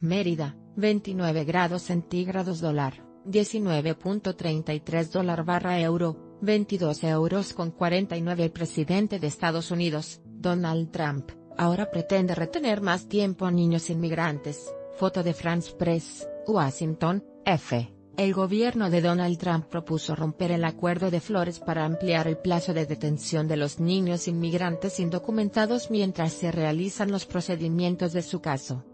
Mérida, 29 grados centígrados dólar, 19.33 dólar barra euro, 22 euros con 49 El presidente de Estados Unidos, Donald Trump, ahora pretende retener más tiempo a niños inmigrantes, foto de France Press, Washington, F. El gobierno de Donald Trump propuso romper el acuerdo de Flores para ampliar el plazo de detención de los niños inmigrantes indocumentados mientras se realizan los procedimientos de su caso.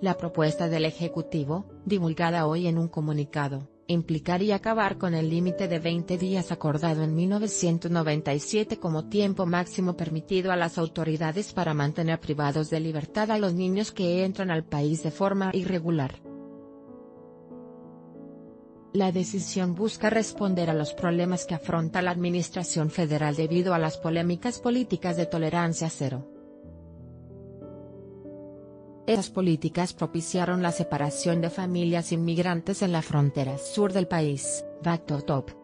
La propuesta del Ejecutivo, divulgada hoy en un comunicado, implicaría acabar con el límite de 20 días acordado en 1997 como tiempo máximo permitido a las autoridades para mantener privados de libertad a los niños que entran al país de forma irregular. La decisión busca responder a los problemas que afronta la Administración Federal debido a las polémicas políticas de tolerancia cero. Esas políticas propiciaron la separación de familias inmigrantes en la frontera sur del país, Top.